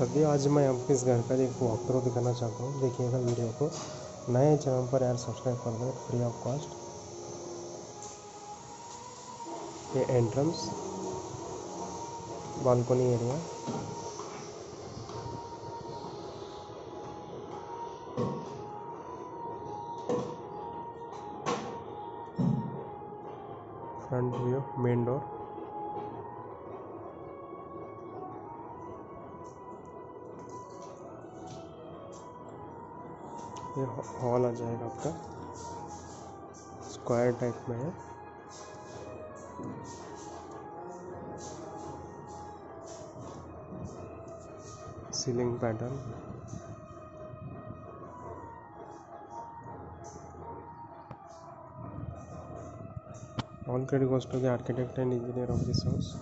सभी आज मैं आपके इस घर का एक वॉक थ्रू दिखाना चाहता हूँ। देखिएगा वीडियो को। नए चैनल पर यार सब्सक्राइब कर दो। फ्री ऑफ़ कॉस्ट ये entrance balcony area front view main door ये हॉल आ जाएगा आपका। स्क्वायर टाइप में है। Ceiling pattern. All credit cost of the architect and engineer of this house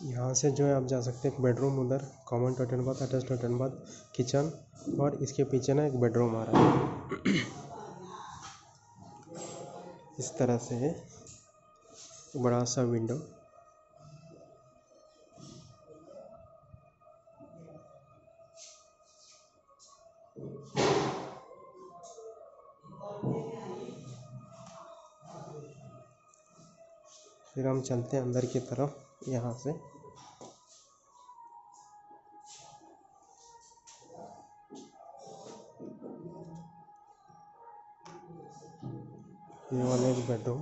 यहाँ से जो है आप जा सकते हैं एक बेडरूम उधर common toilet bath attach toilet bath kitchen और इसके पीछे ना एक बेडरूम आ रहा है। इस तरह से है। बड़ा सा विंडो फिर हम चलते हैं अंदर की तरफ़ यहाँ से। ये बेडरूम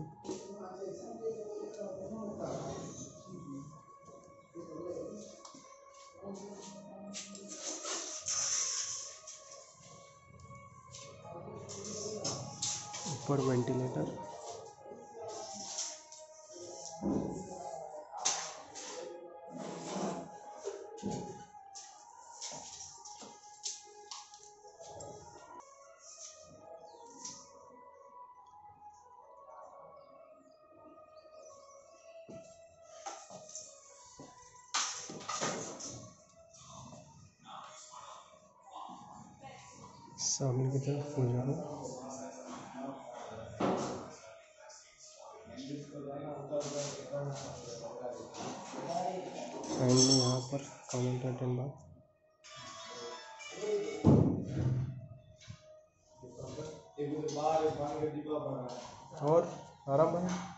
ऊपर वेंटिलेटर सामने की तरफ़ पूजा हो फाइनली यहाँ पर कमेंट टॉयलेट बाद और आराम है?